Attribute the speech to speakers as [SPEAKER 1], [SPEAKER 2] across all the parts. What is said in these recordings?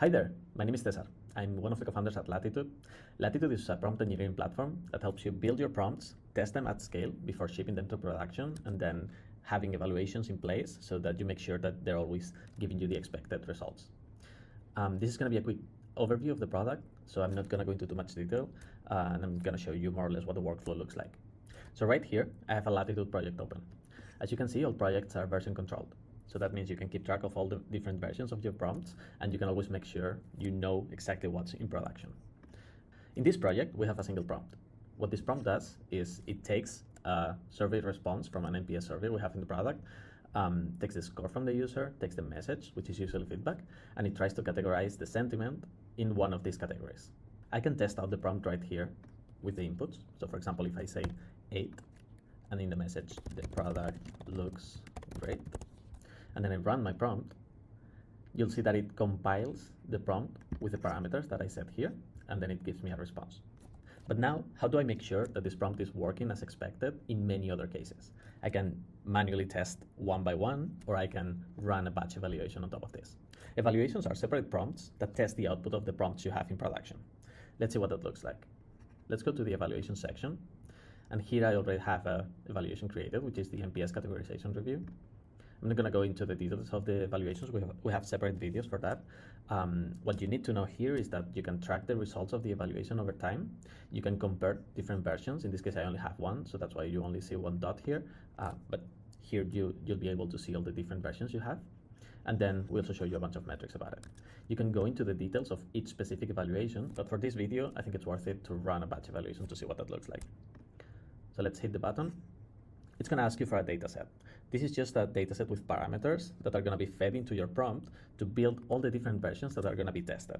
[SPEAKER 1] Hi there, my name is Cesar. I'm one of the co-founders at Latitude. Latitude is a prompt engineering platform that helps you build your prompts, test them at scale before shipping them to production, and then having evaluations in place so that you make sure that they're always giving you the expected results. Um, this is going to be a quick overview of the product, so I'm not going to go into too much detail, uh, and I'm going to show you more or less what the workflow looks like. So right here, I have a Latitude project open. As you can see, all projects are version controlled. So that means you can keep track of all the different versions of your prompts and you can always make sure you know exactly what's in production. In this project, we have a single prompt. What this prompt does is it takes a survey response from an NPS survey we have in the product, um, takes the score from the user, takes the message, which is usually feedback, and it tries to categorize the sentiment in one of these categories. I can test out the prompt right here with the inputs. So for example, if I say 8, and in the message, the product looks great, and then I run my prompt, you'll see that it compiles the prompt with the parameters that I set here, and then it gives me a response. But now, how do I make sure that this prompt is working as expected in many other cases? I can manually test one by one, or I can run a batch evaluation on top of this. Evaluations are separate prompts that test the output of the prompts you have in production. Let's see what that looks like. Let's go to the evaluation section. And here I already have a evaluation created, which is the NPS categorization review. I'm not going to go into the details of the evaluations. We have, we have separate videos for that. Um, what you need to know here is that you can track the results of the evaluation over time. You can compare different versions. In this case, I only have one, so that's why you only see one dot here. Uh, but here you, you'll be able to see all the different versions you have. And then we also show you a bunch of metrics about it. You can go into the details of each specific evaluation, but for this video, I think it's worth it to run a batch evaluation to see what that looks like. So let's hit the button. It's going to ask you for a data set. This is just a dataset with parameters that are going to be fed into your prompt to build all the different versions that are going to be tested.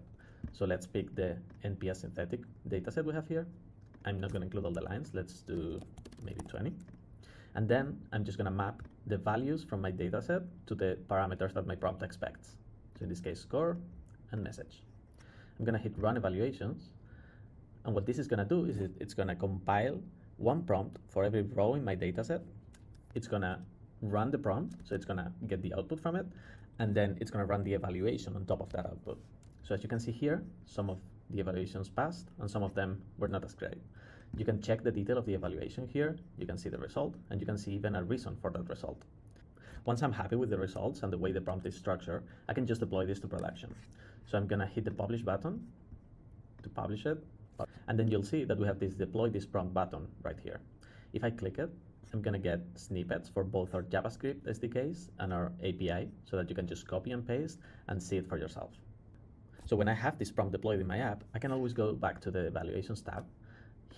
[SPEAKER 1] So let's pick the NPS synthetic dataset we have here. I'm not going to include all the lines. Let's do maybe 20. And then I'm just going to map the values from my dataset to the parameters that my prompt expects. So in this case, score and message. I'm going to hit run evaluations. And what this is going to do is it, it's going to compile one prompt for every row in my dataset. It's going to run the prompt, so it's gonna get the output from it, and then it's gonna run the evaluation on top of that output. So as you can see here, some of the evaluations passed and some of them were not as great. You can check the detail of the evaluation here, you can see the result, and you can see even a reason for that result. Once I'm happy with the results and the way the prompt is structured, I can just deploy this to production. So I'm gonna hit the publish button to publish it, and then you'll see that we have this deploy this prompt button right here. If I click it, I'm going to get snippets for both our JavaScript SDKs and our API so that you can just copy and paste and see it for yourself. So when I have this prompt deployed in my app, I can always go back to the evaluations tab,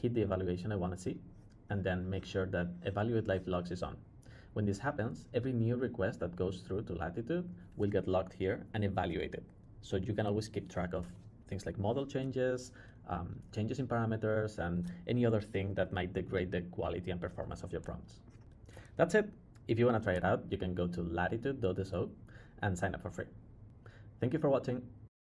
[SPEAKER 1] hit the evaluation I want to see, and then make sure that evaluate live logs is on. When this happens, every new request that goes through to Latitude will get logged here and evaluated. So you can always keep track of things like model changes, um, changes in parameters, and any other thing that might degrade the quality and performance of your prompts. That's it. If you want to try it out, you can go to latitude.so and sign up for free. Thank you for watching.